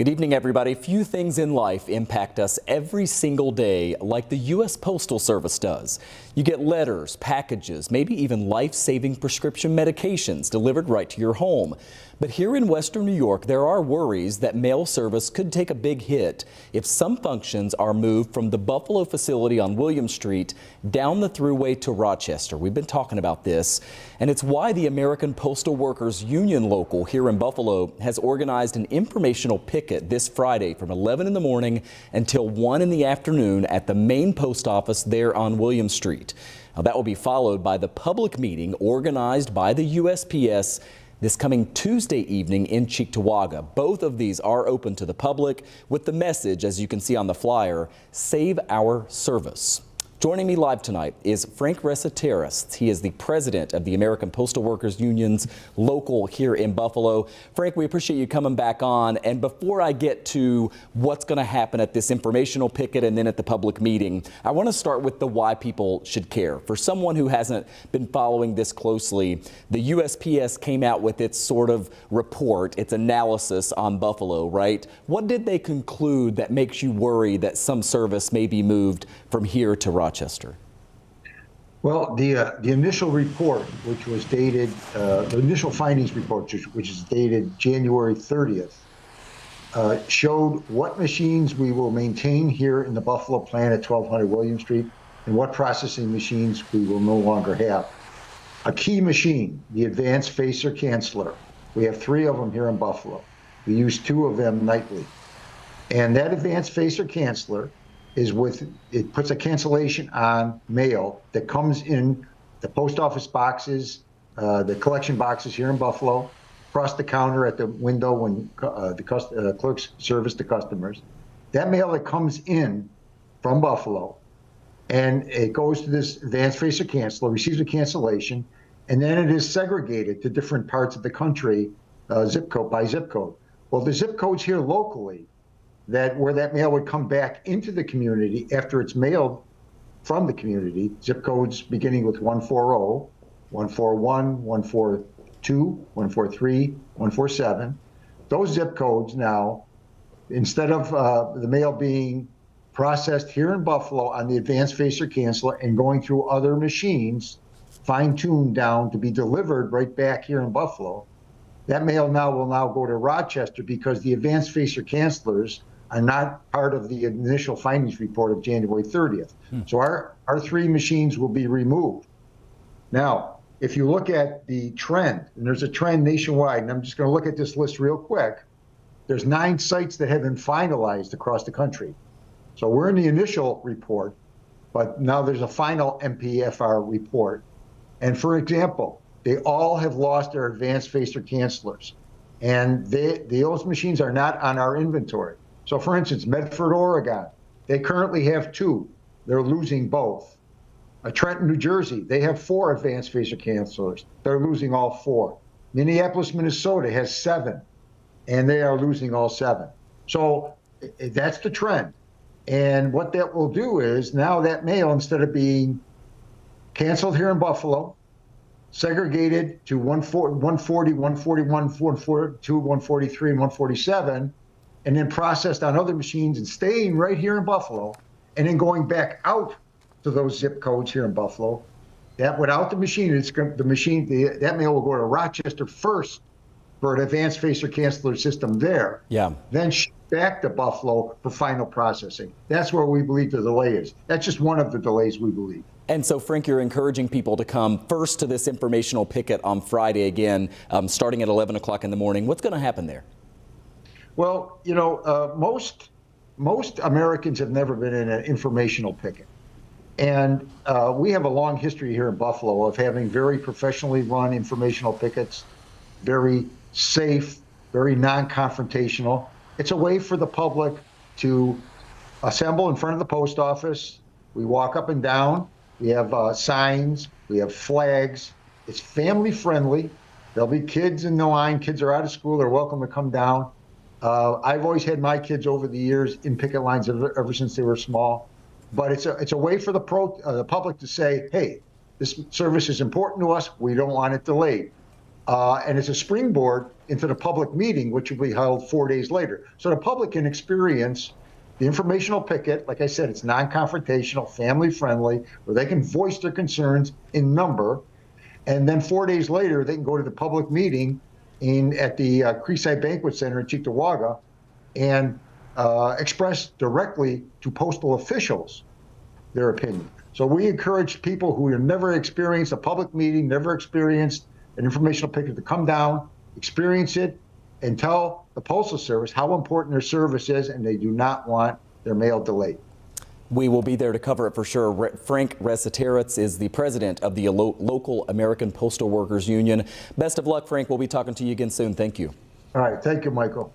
Good evening, everybody. A few things in life impact us every single day like the U.S. Postal Service does. You get letters, packages, maybe even life-saving prescription medications delivered right to your home. But here in Western New York, there are worries that mail service could take a big hit if some functions are moved from the Buffalo facility on William Street down the thruway to Rochester. We've been talking about this, and it's why the American Postal Workers Union local here in Buffalo has organized an informational picket this Friday from 11 in the morning until 1 in the afternoon at the main post office there on William Street. Now, that will be followed by the public meeting organized by the USPS this coming Tuesday evening in Cheektowaga. Both of these are open to the public with the message, as you can see on the flyer, save our service. Joining me live tonight is Frank Resetarits. He is the president of the American Postal Workers Union's local here in Buffalo. Frank, we appreciate you coming back on. And before I get to what's going to happen at this informational picket and then at the public meeting, I want to start with the why people should care. For someone who hasn't been following this closely, the USPS came out with its sort of report, its analysis on Buffalo, right? What did they conclude that makes you worry that some service may be moved from here to Rochester? Rochester? Well, the uh, the initial report, which was dated, uh, the initial findings report, which, is dated January 30th, uh, showed what machines we will maintain here in the Buffalo plant at 1200 William Street and what processing machines we will no longer have. A key machine, the advanced facer canceller. We have three of them here in Buffalo. We use two of them nightly. And that advanced facer canceller is with it puts a cancellation on mail that comes in the post office boxes, uh, the collection boxes here in Buffalo, across the counter at the window when uh, the cust- uh, clerks service the customers. That mail that comes in from Buffalo, and it goes to this advanced facer canceller, receives a cancellation, and then it is segregated to different parts of the country, uh, zip code by zip code. Well, the zip codes here locally that where that mail would come back into the community after it's mailed from the community, zip codes beginning with 140, 141, 142, 143, 147. Those zip codes now, instead of uh, the mail being processed here in Buffalo on the advanced facer canceller and going through other machines, fine tuned down to be delivered right back here in Buffalo, that mail now will now go to Rochester because the advanced facer cancellers are not part of the initial findings report of January 30th. Hmm. So our, our three machines will be removed. Now, if you look at the trend, and there's a trend nationwide, and I'm just going to look at this list real quick. There's nine sites that have been finalized across the country. So we're in the initial report, but now there's a final MPFR report. And for example, they all have lost their advanced facer cancellers. And they, those machines are not on our inventory. So, for instance, Medford, Oregon, they currently have two. They're losing both. Uh, Trenton, New Jersey, they have four advanced facer cancellers. They're losing all four. Minneapolis, Minnesota has seven, and they are losing all seven. So that's the trend. And what that will do is now that mail, instead of being canceled here in Buffalo, segregated to 140, 141, 142, 143, and 147, and then processed on other machines and staying right here in Buffalo, and then going back out to those zip codes here in Buffalo. That without the machine, it's the machine the, that mail will go to Rochester first for an advanced facer canceller system there. Yeah. Then back to Buffalo for final processing. That's where we believe the delay is. That's just one of the delays we believe. And so, Frank, you're encouraging people to come first to this informational picket on Friday again, um, starting at 11 o'clock in the morning. What's going to happen there? Well, you know, uh, most most Americans have never been in an informational picket. And uh, we have a long history here in Buffalo of having very professionally run informational pickets, very safe, very non confrontational. It's a way for the public to assemble in front of the post office. We walk up and down. We have uh, signs, we have flags. It's family friendly. There'll be kids in the line. Kids are out of school. They're welcome to come down. Uh, I've always had my kids over the years in picket lines ever, ever since they were small. But it's a it's a way for the pro uh, the public to say, hey, this service is important to us. We don't want it delayed. uh, and it's a springboard into the public meeting, which will be held four days later. So the public can experience the informational picket. Like I said, it's non-confrontational, family-friendly, where they can voice their concerns in number, and then four days later they can go to the public meeting in at the uh, Creekside Banquet Center in Cheektowaga and uh, express directly to postal officials their opinion. So we encourage people who have never experienced a public meeting, never experienced an informational picket to come down, experience it, and tell the Postal Service how important their service is, and they do not want their mail delayed. We will be there to cover it for sure. Re Frank Resetarits is the president of the Lo local American Postal Workers Union. Best of luck, Frank. We'll be talking to you again soon. Thank you. All right. Thank you, Michael.